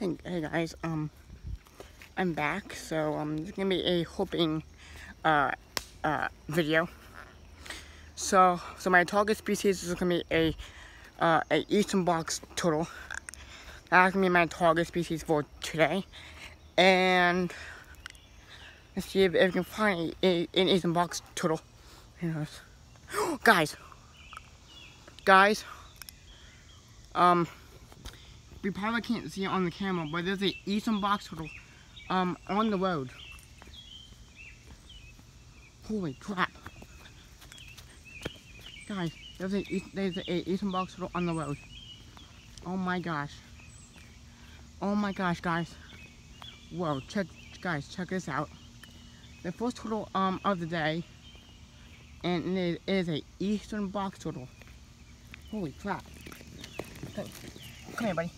Hey, guys, um, I'm back, so um, is gonna be a herping uh, uh, video. So, so my target species is gonna be a uh, a eastern box turtle. That's gonna be my target species for today, and let's see if, if we can find a, a, an eastern box turtle. Yes. guys, guys, um we probably can't see it on the camera, but there's a eastern box turtle um, on the road. Holy crap. Guys, there's a, there's a eastern box turtle on the road. Oh my gosh. Oh my gosh, guys. Whoa, check, guys, check this out. The first turtle um, of the day, and it is a eastern box turtle. Holy crap. Come here, buddy.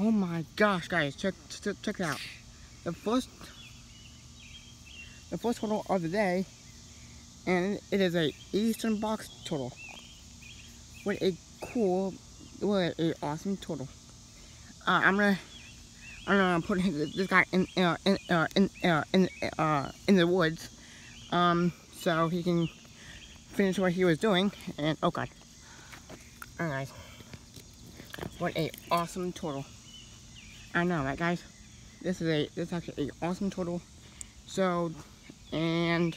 Oh my gosh, guys, check check, check it out. The first the first turtle of the day, and it is a eastern box turtle. What a cool, what a awesome turtle. Uh, I'm gonna I'm gonna put this guy in uh, in uh, in uh, in uh, in the woods, um, so he can finish what he was doing. And oh god, alright, guys, what a awesome turtle. I know, right guys? This is a this is actually a awesome turtle. So and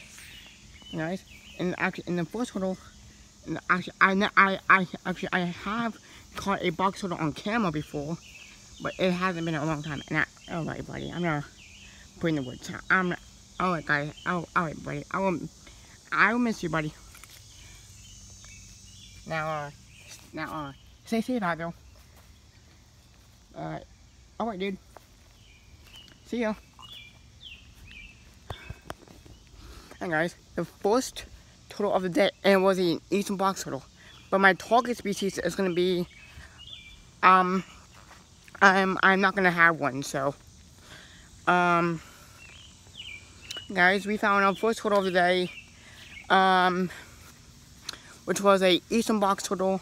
guys, and actually in the first turtle, and actually I I I actually I have caught a box turtle on camera before, but it hasn't been a long time. And I, all right, buddy, I'm gonna put in the woods. I'm all right, guys. Oh, all right, buddy. I will I will miss you, buddy. Now, uh, now, uh, stay safe out there. Alright. Alright, dude. See ya. And guys, the first turtle of the day and was an eastern box turtle. But my target species is gonna be um I'm I'm not gonna have one, so um guys we found our first turtle of the day um which was a eastern box turtle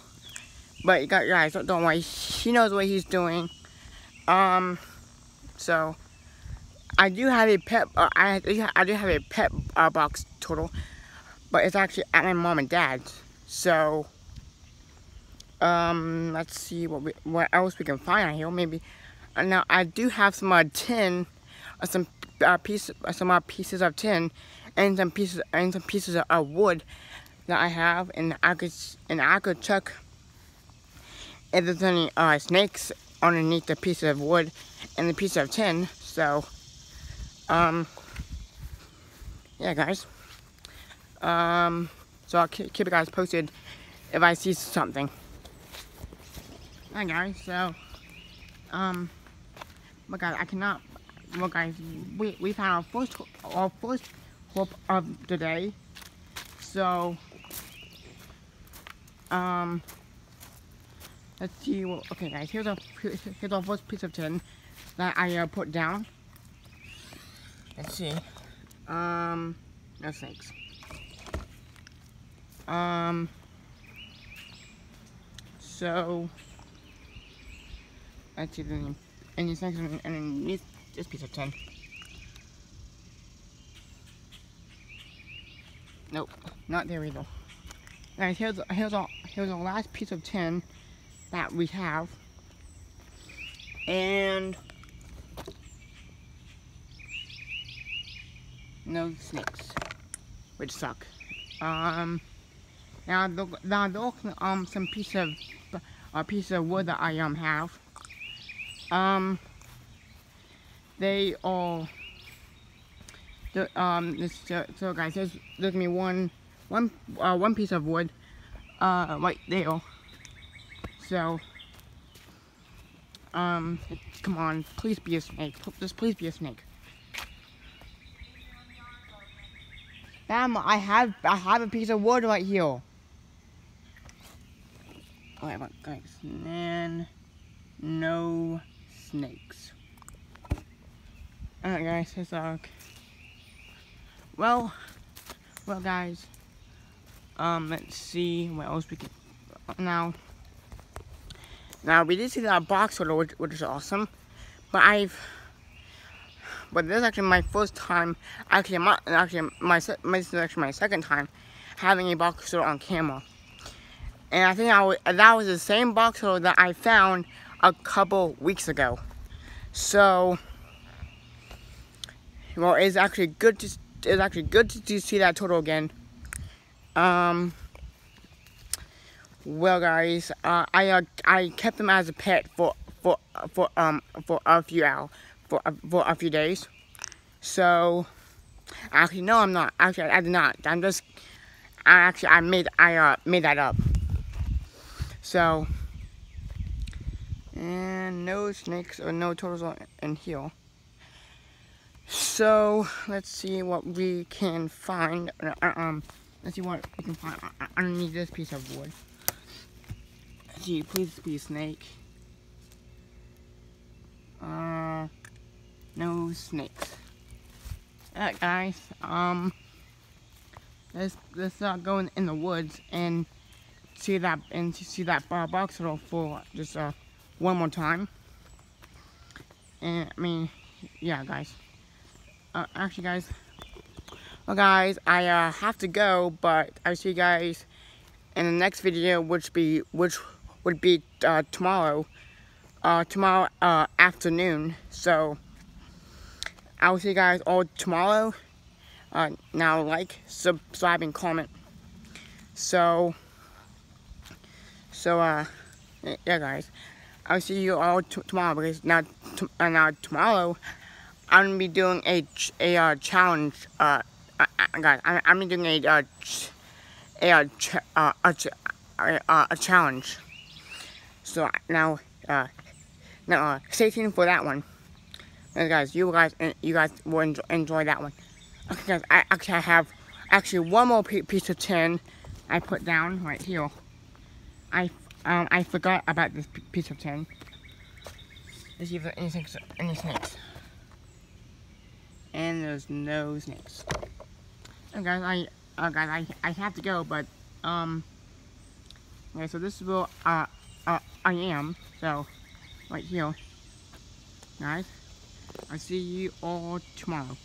but guys don't worry he knows what he's doing um, so I do have a pet. Uh, I I do have a pet uh, box turtle, but it's actually at my mom and dad's. So um, let's see what we, what else we can find out here. Maybe uh, now I do have some uh, tin, uh, some uh, pieces, uh, some uh, pieces of tin, and some pieces and some pieces of wood that I have, and I could and I could check if there's any uh, snakes underneath the piece of wood and the piece of tin. So, um, yeah, guys. Um, so I'll keep you guys posted if I see something. Hi guys, so, um, but guys, I cannot, well guys, we, we found our first, our first herp of the day. So, um, Let's see what, okay guys, here's a, here's our first piece of tin that I uh, put down. Let's see. Um, no snakes. Um, so, let's see the any snakes underneath this piece of tin. Nope, not there either. Guys, here's here's our here's our last piece of tin that we have. And no snakes, which suck. Um, now the now the um some piece of a piece of wood that I um have. Um, they all. The, um, this, uh, so guys, there's there's me one one uh, one piece of wood, uh, right there. So, um, come on, please be a snake. Just please be a snake. Bam, I have, I have a piece of wood right here. Alright, guys, and no snakes. Alright guys, it's uh, well, well guys, um, let's see what else we can, now, now we did see that box turtle, which, which is awesome. but I've but this is actually my first time actually my actually my my this is actually my second time having a box turtle on camera and I think I was, that was the same box turtle that I found a couple weeks ago so well it's actually good to it's actually good to, see that turtle again um well, guys, uh, I uh, I kept him as a pet for for for um for a few hours for uh, for a few days. So, actually, no, I'm not. Actually, I did not. I'm just. I actually I made I uh made that up. So, and no snakes or no turtles in here. So let's see what we can find. Uh, um, let's see what we can find underneath this piece of wood. Please be a snake. Uh, no snakes. Alright guys, um, let's, let's uh, go in, in the woods and see that, and see that uh, box turtle for just, uh, one more time. And, I mean, yeah guys. Uh, actually guys, well guys, I, uh, have to go, but I'll see you guys in the next video, which be, which would be uh, tomorrow, uh, tomorrow uh, afternoon. So I will see you guys all tomorrow. Uh, now like, subscribe, and comment. So, so uh, yeah, guys, I'll see you all tomorrow because now, uh, now tomorrow I'm gonna be doing a a uh, challenge. Uh, guys, I'm, I'm doing a a, a, a, a, a challenge. So now, uh, now uh, stay tuned for that one. And guys, you guys, you guys will enjoy, enjoy that one. Okay, guys, I actually have actually one more piece of tin I put down right here. I um I forgot about this piece of tin. Let's see if there's any any snakes. And there's no snakes. And guys, I uh, guys, I I have to go, but um. Okay, so this will uh uh, I am. So, right here. Guys, I'll see you all tomorrow.